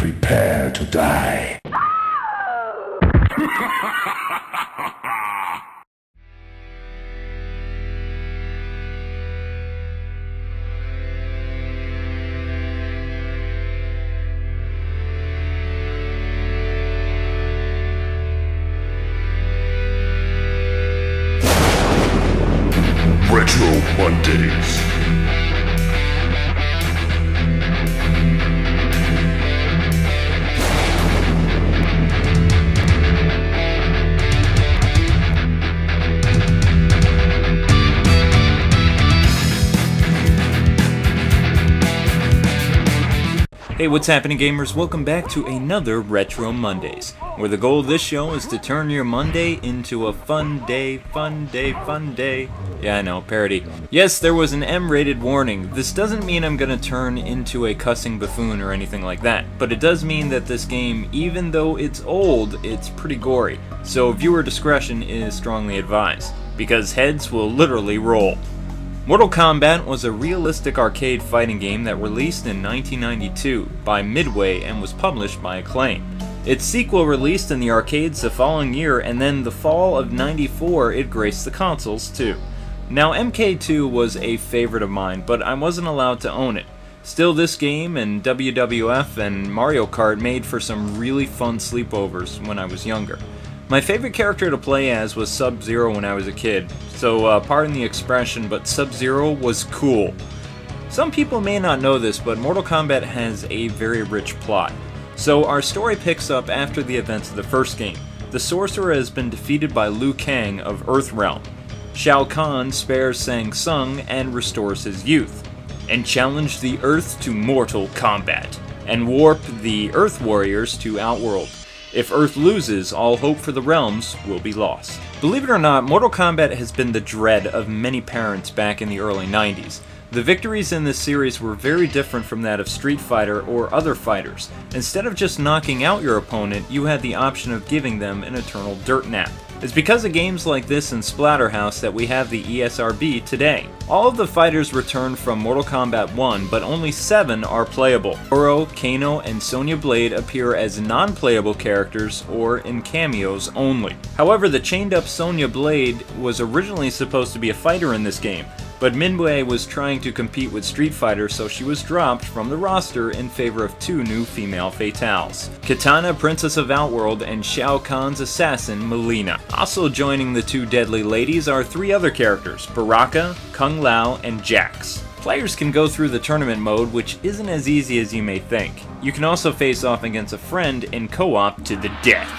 Prepare to die. Retro Mondays. Hey, what's happening, gamers? Welcome back to another Retro Mondays, where the goal of this show is to turn your Monday into a fun day, fun day, fun day. Yeah, I know, parody. Yes, there was an M rated warning. This doesn't mean I'm gonna turn into a cussing buffoon or anything like that, but it does mean that this game, even though it's old, it's pretty gory. So viewer discretion is strongly advised, because heads will literally roll. Mortal Kombat was a realistic arcade fighting game that released in 1992 by Midway and was published by Acclaim. Its sequel released in the arcades the following year, and then the fall of 94 it graced the consoles too. Now MK2 was a favorite of mine, but I wasn't allowed to own it. Still, this game and WWF and Mario Kart made for some really fun sleepovers when I was younger. My favorite character to play as was Sub-Zero when I was a kid, so uh, pardon the expression, but Sub-Zero was cool. Some people may not know this, but Mortal Kombat has a very rich plot. So our story picks up after the events of the first game. The Sorcerer has been defeated by Liu Kang of Earthrealm. Shao Kahn spares Shang Tsung and restores his youth, and challenge the Earth to mortal combat, and warp the Earth Warriors to Outworld. If Earth loses, all hope for the realms will be lost. Believe it or not, Mortal Kombat has been the dread of many parents back in the early 90s. The victories in this series were very different from that of Street Fighter or other fighters. Instead of just knocking out your opponent, you had the option of giving them an eternal dirt nap. It's because of games like this and Splatterhouse that we have the ESRB today. All of the fighters return from Mortal Kombat 1, but only 7 are playable. Goro, Kano, and Sonya Blade appear as non-playable characters or in cameos only. However, the chained up Sonya Blade was originally supposed to be a fighter in this game, but Midway was trying to compete with Street Fighter, so she was dropped from the roster in favor of two new female fatales Kitana, Princess of Outworld, and Shao Kahn's assassin, Mileena. Also joining the two deadly ladies are three other characters Baraka, Kung Lao, and Jax. Players can go through the tournament mode, which isn't as easy as you may think. You can also face off against a friend in co op to the death.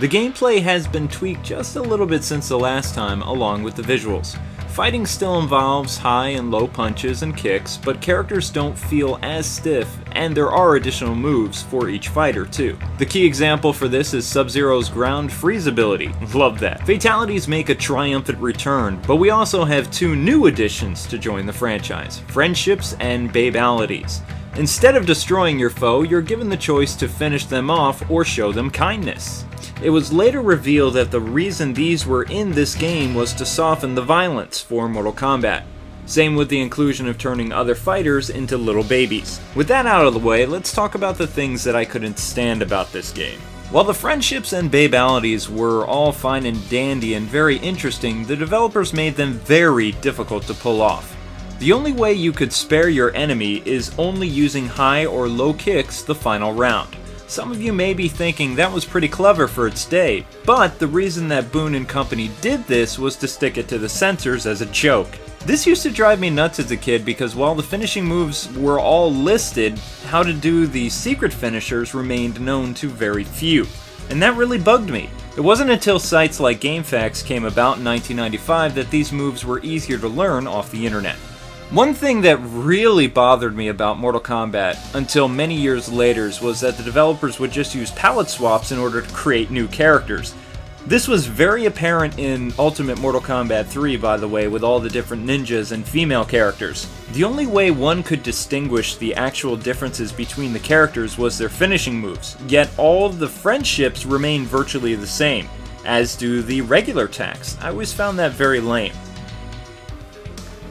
The gameplay has been tweaked just a little bit since the last time, along with the visuals. Fighting still involves high and low punches and kicks, but characters don't feel as stiff, and there are additional moves for each fighter too. The key example for this is Sub-Zero's ground freeze ability, love that. Fatalities make a triumphant return, but we also have two new additions to join the franchise, Friendships and Babalities. Instead of destroying your foe, you're given the choice to finish them off or show them kindness. It was later revealed that the reason these were in this game was to soften the violence for Mortal Kombat. Same with the inclusion of turning other fighters into little babies. With that out of the way, let's talk about the things that I couldn't stand about this game. While the friendships and babalities were all fine and dandy and very interesting, the developers made them very difficult to pull off. The only way you could spare your enemy is only using high or low kicks the final round. Some of you may be thinking that was pretty clever for its day, but the reason that Boon and Company did this was to stick it to the censors as a joke. This used to drive me nuts as a kid because while the finishing moves were all listed, how to do the secret finishers remained known to very few. And that really bugged me. It wasn't until sites like GameFAQs came about in 1995 that these moves were easier to learn off the internet. One thing that really bothered me about Mortal Kombat until many years later was that the developers would just use palette swaps in order to create new characters. This was very apparent in Ultimate Mortal Kombat 3, by the way, with all the different ninjas and female characters. The only way one could distinguish the actual differences between the characters was their finishing moves, yet all the friendships remain virtually the same, as do the regular attacks. I always found that very lame.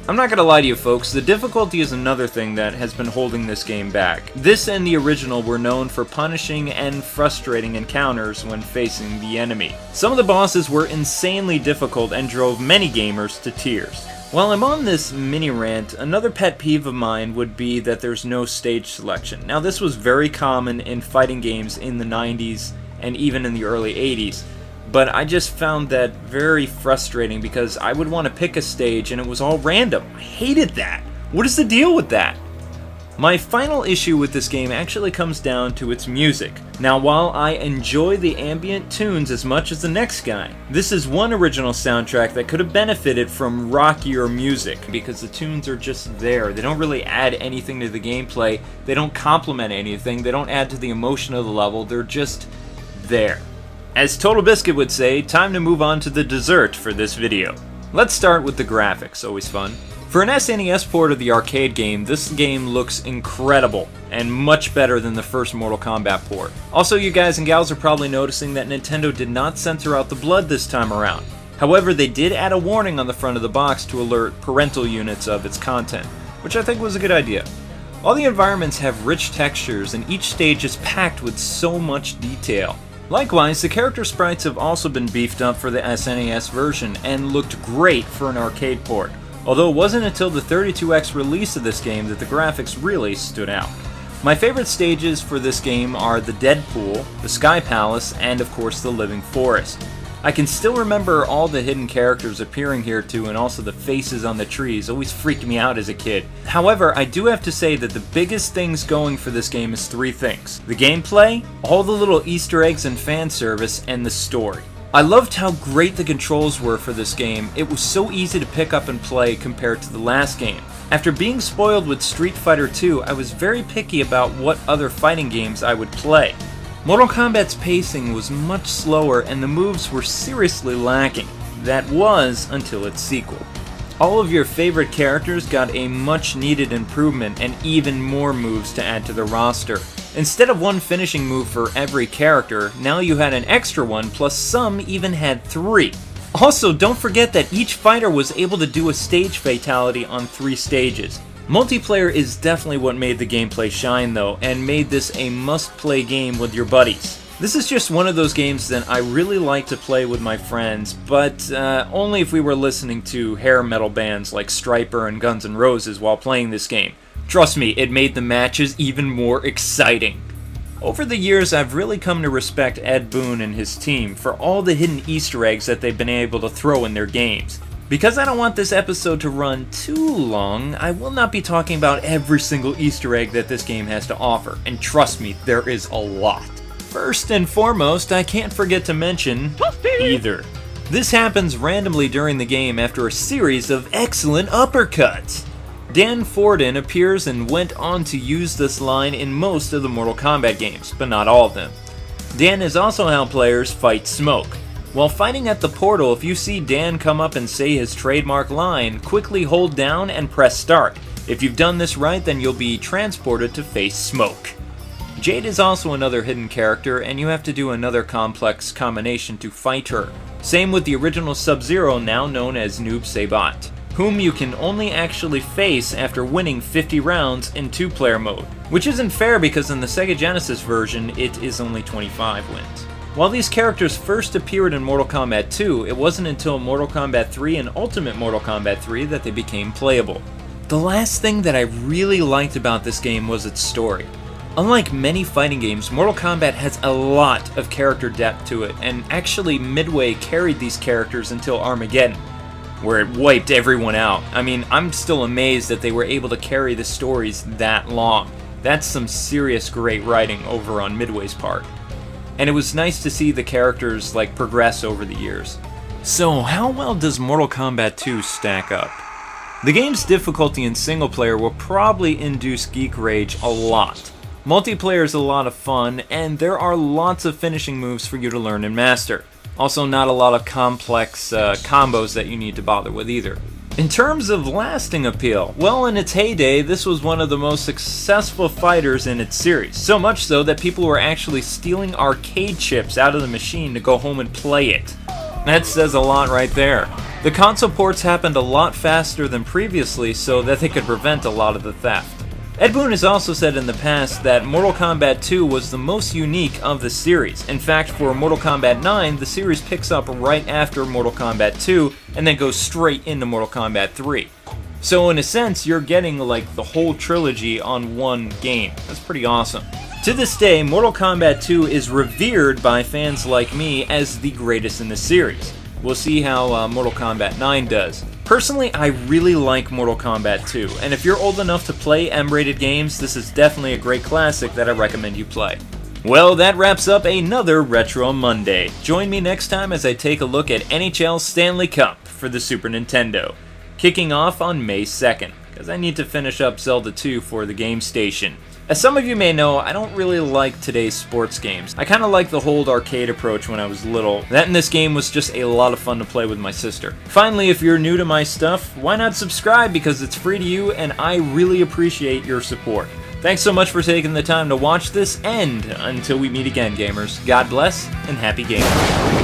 I'm not gonna lie to you folks, the difficulty is another thing that has been holding this game back. This and the original were known for punishing and frustrating encounters when facing the enemy. Some of the bosses were insanely difficult and drove many gamers to tears. While I'm on this mini rant, another pet peeve of mine would be that there's no stage selection. Now this was very common in fighting games in the 90s and even in the early 80s, but I just found that very frustrating because I would want to pick a stage and it was all random. I hated that. What is the deal with that? My final issue with this game actually comes down to its music. Now while I enjoy the ambient tunes as much as the next guy, this is one original soundtrack that could have benefited from rockier music because the tunes are just there. They don't really add anything to the gameplay, they don't complement anything, they don't add to the emotion of the level, they're just there. As Total Biscuit would say, time to move on to the dessert for this video. Let's start with the graphics, always fun. For an SNES port of the arcade game, this game looks incredible and much better than the first Mortal Kombat port. Also, you guys and gals are probably noticing that Nintendo did not censor out the blood this time around. However, they did add a warning on the front of the box to alert parental units of its content, which I think was a good idea. All the environments have rich textures and each stage is packed with so much detail. Likewise, the character sprites have also been beefed up for the SNES version and looked great for an arcade port although it wasn't until the 32X release of this game that the graphics really stood out. My favorite stages for this game are the Dead Pool, the Sky Palace, and of course the Living Forest. I can still remember all the hidden characters appearing here too, and also the faces on the trees always freaked me out as a kid. However, I do have to say that the biggest things going for this game is three things. The gameplay, all the little easter eggs and fan service, and the story. I loved how great the controls were for this game. It was so easy to pick up and play compared to the last game. After being spoiled with Street Fighter II, I was very picky about what other fighting games I would play. Mortal Kombat's pacing was much slower and the moves were seriously lacking. That was until its sequel. All of your favorite characters got a much needed improvement and even more moves to add to the roster. Instead of one finishing move for every character, now you had an extra one, plus some even had three. Also, don't forget that each fighter was able to do a stage fatality on three stages. Multiplayer is definitely what made the gameplay shine though, and made this a must-play game with your buddies. This is just one of those games that I really like to play with my friends, but uh, only if we were listening to hair metal bands like Stryper and Guns N' Roses while playing this game. Trust me, it made the matches even more exciting. Over the years, I've really come to respect Ed Boon and his team for all the hidden Easter eggs that they've been able to throw in their games. Because I don't want this episode to run too long, I will not be talking about every single Easter egg that this game has to offer, and trust me, there is a lot. First and foremost, I can't forget to mention either. This happens randomly during the game after a series of excellent uppercuts. Dan Forden appears and went on to use this line in most of the Mortal Kombat games, but not all of them. Dan is also how players fight Smoke. While fighting at the portal, if you see Dan come up and say his trademark line, quickly hold down and press start. If you've done this right, then you'll be transported to face Smoke. Jade is also another hidden character, and you have to do another complex combination to fight her. Same with the original Sub-Zero, now known as Noob Saibot whom you can only actually face after winning 50 rounds in two-player mode. Which isn't fair because in the Sega Genesis version, it is only 25 wins. While these characters first appeared in Mortal Kombat 2, it wasn't until Mortal Kombat 3 and Ultimate Mortal Kombat 3 that they became playable. The last thing that I really liked about this game was its story. Unlike many fighting games, Mortal Kombat has a lot of character depth to it, and actually Midway carried these characters until Armageddon where it wiped everyone out. I mean, I'm still amazed that they were able to carry the stories that long. That's some serious great writing over on Midway's part. And it was nice to see the characters like progress over the years. So, how well does Mortal Kombat 2 stack up? The game's difficulty in single player will probably induce geek rage a lot. Multiplayer is a lot of fun, and there are lots of finishing moves for you to learn and master. Also, not a lot of complex uh, combos that you need to bother with either. In terms of lasting appeal, well, in its heyday, this was one of the most successful fighters in its series. So much so that people were actually stealing arcade chips out of the machine to go home and play it. That says a lot right there. The console ports happened a lot faster than previously so that they could prevent a lot of the theft. Ed Boon has also said in the past that Mortal Kombat 2 was the most unique of the series. In fact, for Mortal Kombat 9, the series picks up right after Mortal Kombat 2 and then goes straight into Mortal Kombat 3. So in a sense, you're getting like the whole trilogy on one game. That's pretty awesome. To this day, Mortal Kombat 2 is revered by fans like me as the greatest in the series. We'll see how uh, Mortal Kombat 9 does. Personally, I really like Mortal Kombat 2, and if you're old enough to play M-rated games, this is definitely a great classic that I recommend you play. Well, that wraps up another Retro Monday. Join me next time as I take a look at NHL Stanley Cup for the Super Nintendo, kicking off on May 2nd, because I need to finish up Zelda 2 for the game station. As some of you may know, I don't really like today's sports games. I kind of like the whole arcade approach when I was little. That in this game was just a lot of fun to play with my sister. Finally, if you're new to my stuff, why not subscribe because it's free to you and I really appreciate your support. Thanks so much for taking the time to watch this, and until we meet again, gamers, God bless and happy gaming.